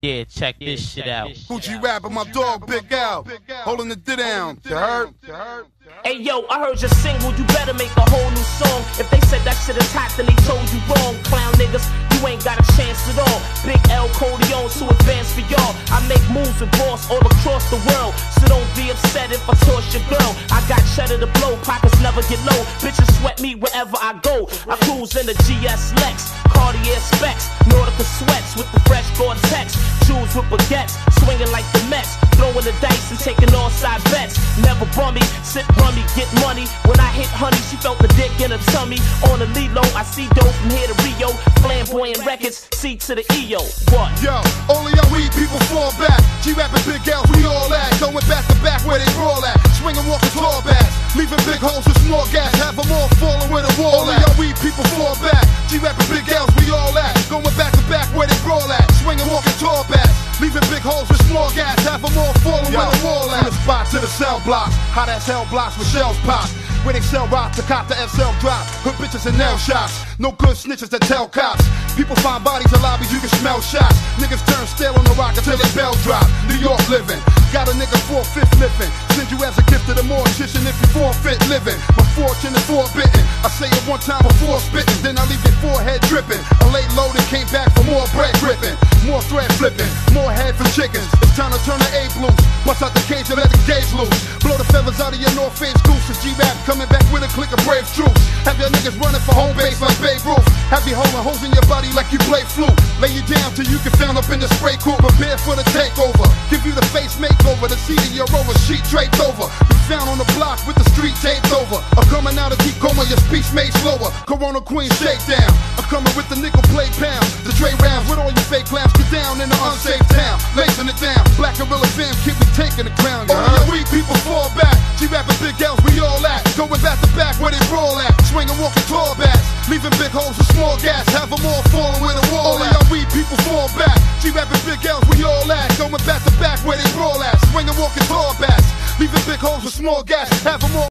Yeah, check this shit out. Kool G Rap, my dog Big L, holding the D down. You heard? Hey yo, I heard your single, you better make a whole new song. If they said that shit is hot, then they told you wrong. Clown niggas, you ain't got a chance at all. Big L Corleone, too advanced for y'all. I make moves with boss all across the world. So don't be upset if I toss your girl. I got cheddar to blow, pockets never get low. Bitches sweat me wherever I go. I cruise in the GS Lex, Cartier specs, Nautica sweats with the fresh Gore-Tex. Shoes with baguettes, swinging like the Mets. Throwing the dice and taking all side bets. Never bummy, sit bummy, get money. When I hit honey, she felt the dick in her tummy. On the Lilo, I see dope from here to Rio. Flamboyant records, C to the EO. What? Yo, only y'all weed people fall back. G rapping big L's, we all at. Going back to back where they brawl at. Swinging, walking tall backs. Leaving big holes with small gas. Have them all falling where the wall Only y'all weed people fall back. G rapping big holes gas. Have them all falling the wall at. From the spot to the cell blocks. Hot ass hell blocks with shells pop. Where they sell rock to cop the SL drop. Hood bitches and nail shops. No good snitches that tell cops. People find bodies in lobbies, you can smell shots. Niggas turn stale on the rock until they bell drop. New York living. Got a nigga four fifth living. Send you as a gift to the mortician if you forfeit living. My fortune is forbidden. I say it one time before spitting, then I leave your forehead dripping. I laid low and came back for more bread gripping. More thread flipping. More head for chickens. It's time to turn the A loose. Bust out the cage and let the gauge loose. Blow the feathers out of your North Face goose. gooses. G-Rap coming back with a click of brave troops. Have your niggas running for home base like Babe Ruth. Have you holding holes in your body like you play flute. Lay you down till you get found up in the spray cool. Prepare for the takeover. Give you the face makeover. The seat of your rover sheet draped over. Be found on the block with the street taped over. I'm coming out of deep coma, your speech made slower. Corona Queen shakedown. I'm coming with the nickel plate pound. The Dre rounds with all your fake clowns. Get down in the unsafe taking the crown. Only your weak people fall back. G rapping big L's, we all at. Going back to back where they brawl at. Swinging, walking tall backs. Leaving big holes with small gas. Have them all falling where the wall oh, Only your weak people fall back. G rapping big L's, we all at. Going back to back where they brawl at. Swinging, walking tall backs. Leaving big holes with small gas. Have them all